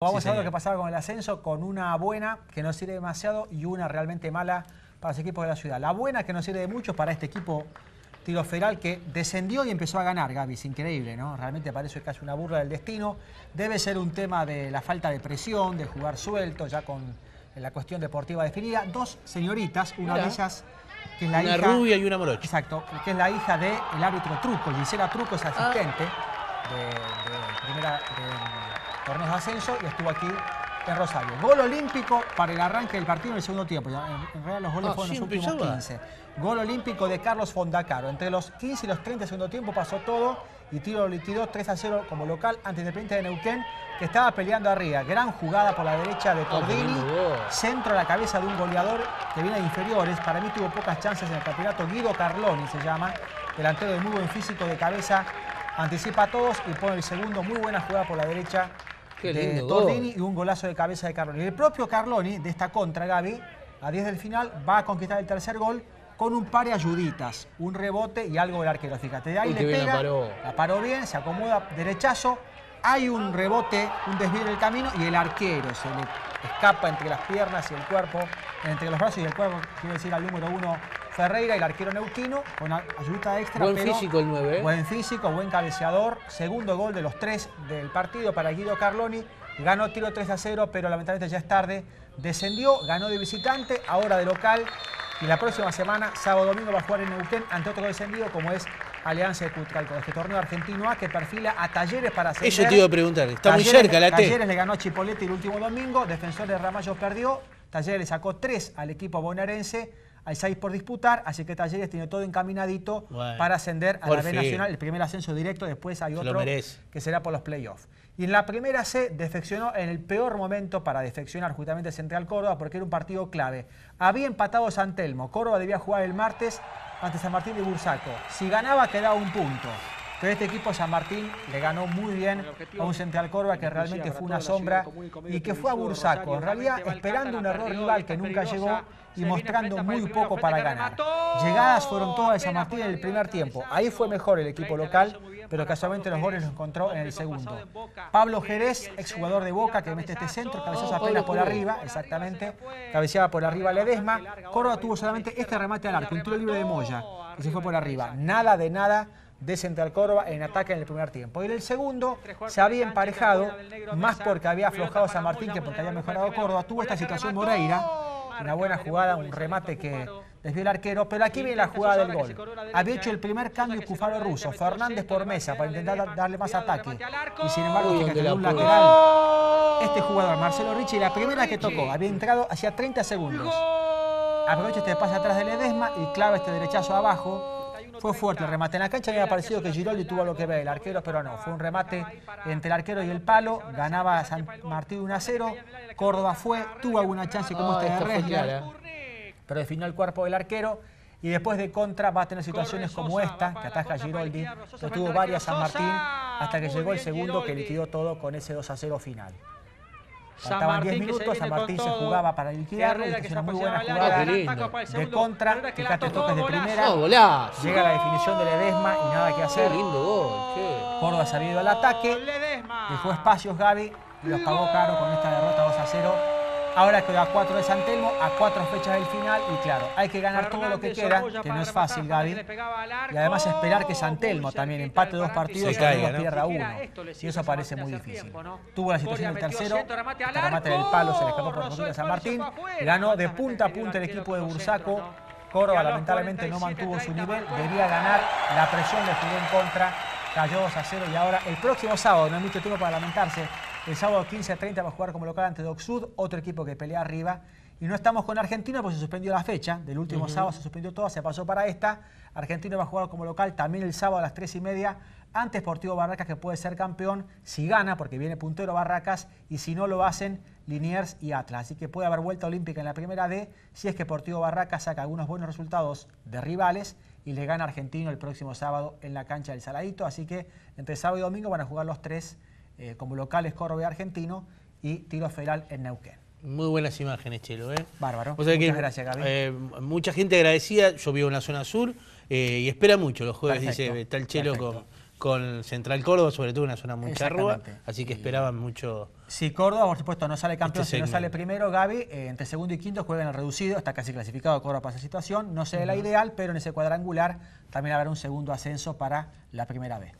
Vamos Sí, a ver lo que pasaba con el ascenso, con una buena que no sirve demasiado y una realmente mala para los equipos de la ciudad. La buena que no sirve de mucho para este equipo Tiro Feral que descendió y empezó a ganar, Gaby. Es increíble, ¿no? Realmente parece casi una burla del destino. Debe ser un tema de la falta de presión, de jugar suelto, ya con la cuestión deportiva definida. Dos señoritas, una de ellas que es la Una hija... rubia y una morocha. Exacto, que es la hija del árbitro Truco. Gisela Truco es asistente de, de primera de torneos de ascenso y estuvo aquí en Rosario. Gol olímpico para el arranque del partido en el segundo tiempo. En, realidad los goles Ah, fueron los últimos empezaba. 15. Gol olímpico de Carlos Fondacaro. Entre los 15 y los 30 del segundo tiempo pasó todo y Tiro liquidó 3 a 0 como local ante Independiente de Neuquén que estaba peleando arriba. Gran jugada por la derecha de lindo gol. Centro a la cabeza de un goleador que viene de inferiores. Para mí tuvo pocas chances en el campeonato. Guido Carloni se llama. Delantero de muy buen físico de cabeza. Anticipa a todos y pone el segundo. Muy buena jugada por la derecha Qué de. Tordini y un golazo de cabeza de Carloni. El propio Carloni de esta contra, Gaby, a 10 del final, va a conquistar el tercer gol con un par de ayuditas, un rebote y algo del arquero. Fíjate, de ahí Uy, le bien la pega, paró. la paró bien, se acomoda derechazo, hay un rebote, un desvío en el camino y el arquero se le escapa entre las piernas y el cuerpo, entre los brazos y el cuerpo, quiero decir al número uno Ferreira, el arquero neuquino, con a- ayudita extra. Buen pero- físico el 9, ¿eh? Buen físico, buen cabeceador. Segundo gol de los tres del partido para Guido Carloni. Ganó tiro 3 a 0, pero lamentablemente ya es tarde. Descendió, ganó de visitante, ahora de local. Y la próxima semana, sábado domingo, va a jugar en Neuquén ante otro descendido como es Alianza de Cutral, con este torneo argentino A que perfila a Talleres para ascender. Eso te iba a preguntar. Está muy cerca la T. Talleres le ganó a Chipolete el último domingo, Defensor de Ramallo perdió, Talleres le sacó 3 al equipo bonaerense, hay 6 por disputar, así que Talleres tiene todo encaminadito Bueno, para ascender a la B. Nacional, el primer ascenso directo, después hay otro que será por los playoffs. Y en la primera C defeccionó en el peor momento para defeccionar justamente Central Córdoba porque era un partido clave. Había empatado San Telmo, Córdoba debía jugar el martes ante San Martín de Bursaco. Si ganaba quedaba un punto. Pero este equipo San Martín le ganó muy bien a un Central Córdoba que realmente fue una sombra y que fue a Bursaco. En realidad esperando un error rival que nunca llegó y mostrando muy poco para ganar. Llegadas fueron todas de San Martín en el primer tiempo. Ahí fue mejor el equipo local, pero casualmente los goles los encontró en el segundo. Pablo Jerez, exjugador de Boca, que mete este centro, cabezazo apenas por arriba, exactamente. Cabeceaba por arriba Ledesma. Córdoba tuvo solamente este remate al arco, un tiro libre de Moya, y se fue por arriba. Nada de nada de Central Córdoba en ataque en el primer tiempo. Y en el segundo se había emparejado, más porque había aflojado San Martín que porque había mejorado Córdoba. Tuvo esta situación Moreira, una buena jugada, un remate que desvió el arquero, pero aquí viene la jugada del gol. Había hecho el primer cambio Cufaro Russo, Fernández por mesa para intentar da- darle más ataque. Y sin embargo, la un lateral, este jugador, Marcelo Ricci, la primera que tocó, había entrado hacía 30 segundos. Aprovecha este pase atrás de Ledesma y clava este derechazo abajo. Fue fuerte el remate. En la cancha me había parecido que Giroldi tuvo lo que ver, el arquero, pero no. Fue un remate entre el arquero y el palo. Ganaba San Martín 1 a 0. Córdoba fue, tuvo alguna chance como de esta Ressler, clara. pero definió el cuerpo del arquero. Y después de contra va a tener situaciones como esta, que ataja Giroldi, que tuvo varias San Martín, hasta que llegó el segundo que liquidó todo con ese 2 a 0 final. Faltaban 10 minutos, San Martín se jugaba para liquidarlo, y esta es una muy buena jugada qué lindo. de contra, fíjate toques de primera, No, llega la definición de Ledesma y nada que Qué hacer. lindo gol, che. Córdoba se había ido al ataque, dejó espacios Gaby y los pagó caro con esta derrota 2 a 0. Ahora quedó a 4 de San Telmo, a 4 fechas del final y claro, hay que ganar todo lo que queda, que no es fácil Gaby. Y además esperar que San Telmo también empate dos partidos y pierda uno. Y eso parece muy difícil. Tuvo la situación del tercero, este remate del palo se le escapó por a San Martín. Ganó de punta a punta el equipo de Bursaco. Córdoba lamentablemente no mantuvo su nivel, debía ganar, la presión le jugó en contra, cayó 2 a 0 y ahora el próximo sábado, no hay mucho tiempo para lamentarse, el sábado 15 a 30 va a jugar como local ante Doc Sud, otro equipo que pelea arriba. Y no estamos con Argentino porque se suspendió la fecha, del último sábado se suspendió todo, se pasó para esta. Argentino va a jugar como local también el sábado a las 3 y media ante Sportivo Barracas que puede ser campeón si gana porque viene puntero Barracas y si no lo hacen Liniers y Atlas. Así que puede haber vuelta olímpica en la primera D si es que Sportivo Barracas saca algunos buenos resultados de rivales y le gana a Argentino el próximo sábado en la cancha del Saladito. Así que entre sábado y domingo van a jugar los tres eh, como locales Córdoba y Argentino y Tiro Federal en Neuquén. Muy buenas imágenes, Chelo. ¿eh? Bárbaro. Muchas que, gracias, Gaby. eh, mucha gente agradecida. Yo vivo en la zona sur eh, y espera mucho los jueves. Perfecto, Dice, está el Chelo perfecto. con, con Central Córdoba, sobre todo una zona muy charrúa, así que esperaban mucho. Si Córdoba, por supuesto, no sale campeón, Este si no sale primero, Gaby, eh, entre segundo y quinto juegan el reducido, está casi clasificado Córdoba para esa situación. No sé la ideal, pero en ese cuadrangular también habrá un segundo ascenso para la primera vez.